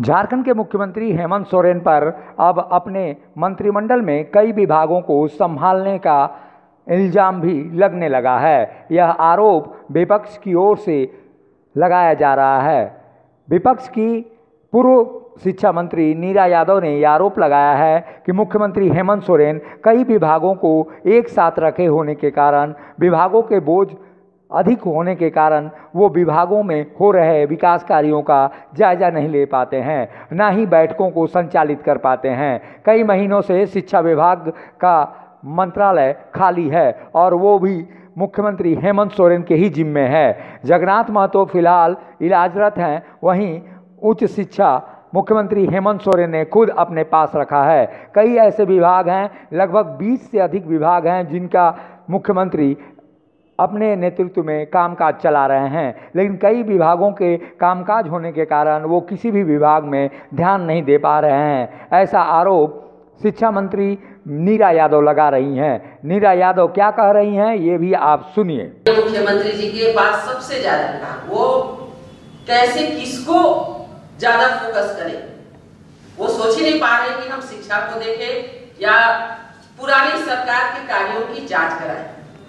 झारखंड के मुख्यमंत्री हेमंत सोरेन पर अब अपने मंत्रिमंडल में कई विभागों को संभालने का इल्ज़ाम भी लगने लगा है। यह आरोप विपक्ष की ओर से लगाया जा रहा है। विपक्ष की पूर्व शिक्षा मंत्री नीरा यादव ने यह आरोप लगाया है कि मुख्यमंत्री हेमंत सोरेन कई विभागों को एक साथ रखे होने के कारण विभागों के बोझ अधिक होने के कारण वो विभागों में हो रहे विकास कार्यों का जायजा नहीं ले पाते हैं, ना ही बैठकों को संचालित कर पाते हैं। कई महीनों से शिक्षा विभाग का मंत्रालय खाली है और वो भी मुख्यमंत्री हेमंत सोरेन के ही जिम्मे है। जगन्नाथ महतो फ़िलहाल इलाजरत हैं, वहीं उच्च शिक्षा मुख्यमंत्री हेमंत सोरेन ने खुद अपने पास रखा है। कई ऐसे विभाग हैं, लगभग 20 से अधिक विभाग हैं जिनका मुख्यमंत्री अपने नेतृत्व में कामकाज चला रहे हैं। लेकिन कई विभागों के कामकाज होने के कारण वो किसी भी विभाग में ध्यान नहीं दे पा रहे हैं। ऐसा आरोप शिक्षा मंत्री नीरा यादव लगा रही हैं। नीरा यादव क्या कह रही हैं, ये भी आप सुनिए। मुख्यमंत्री जी के पास सबसे ज़्यादा था वो कैसे किसको ज़्यादा फोकस करें? वो सोच ही नहीं पा रहे कि हम शिक्षा को देखें या पुरानी सरकार के कार्यों की जाँच कराएँ।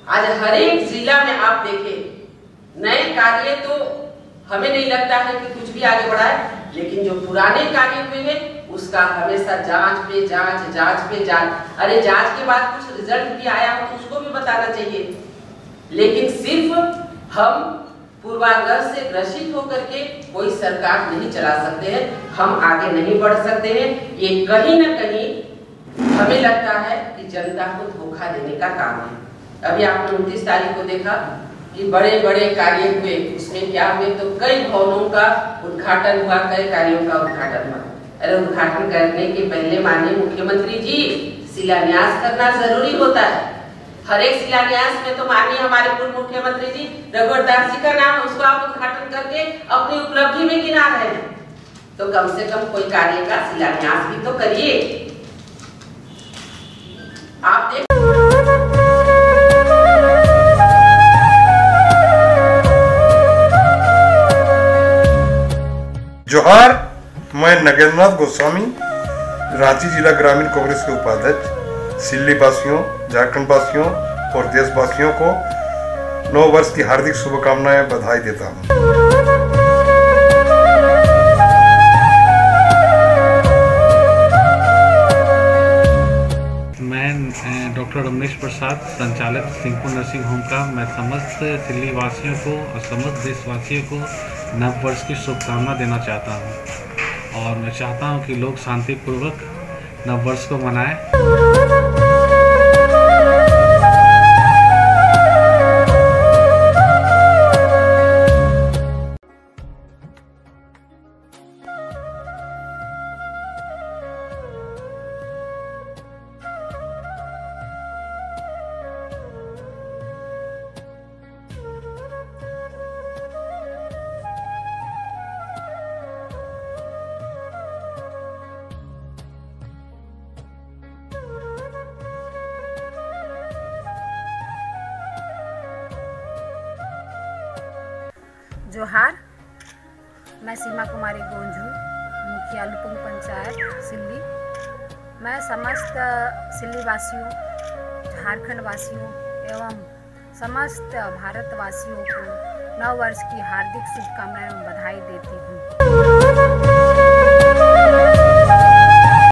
आज हर एक जिला में आप देखें नए कार्य तो हमें नहीं लगता है कि कुछ भी आगे बढ़ा है लेकिन जो पुराने कार्य हुए हैं, उसका हमेशा जाँच पे जाँच जाँच पे जाँच। अरे जाँच के बाद कुछ रिज़ल्ट भी आया हो तो उसको भी बताना चाहिए। लेकिन सिर्फ़ हम पूर्वाग्रह से ग्रसित होकर के कोई सरकार नहीं चला सकते हैं, हम आगे नहीं बढ़ सकते हैं। ये कहीं ना कहीं हमें लगता है कि जनता को धोखा देने का काम है। अभी आपने उनतीस तारीख को देखा कि बड़े बड़े कार्य हुए, उसमें क्या हुए तो कई भवनों का उद्घाटन हुआ, कई कार्यों का उद्घाटन हुआ। अरे, उद्घाटन करने के पहले माननीय मुख्यमंत्री जी, शिलान्यास करना ज़रूरी होता है। हर एक शिलान्यास में तो माननीय हमारे पूर्व मुख्यमंत्री जी, रघुवर दास जी का नाम, उसको आप उद्घाटन करके अपनी उपलब्धि में गिना रहे हैं। तो कम से कम कोई कार्य का शिलान्यास भी तो करिए। आप देख जोहार मैं नगेंद्रनाथ गोस्वामी, रांची जिला ग्रामीण कांग्रेस के उपाध्यक्ष सिल्ली वासियों झारखंड वासियों और देशवासियों को नौ वर्ष की हार्दिक शुभकामनाएँ बधाई देता हूँ। प्रसाद, संचालक सिंहपुर नर्सिंग होम का। मैं समस्त दिल्ली वासियों को और समस्त देशवासियों को नव वर्ष की शुभकामना देना चाहता हूँ। और मैं चाहता हूँ कि लोग शांतिपूर्वक नव वर्ष को मनाएँ। जोहार, मैं सीमा कुमारी गोंझू मुखिया लुपुंग पंचायत, सिल्ली। मैं समस्त सिल्ली वासियों झारखंड वासियों एवं समस्त भारतवासियों को नव वर्ष की हार्दिक शुभकामनाएँ बधाई देती हूँ।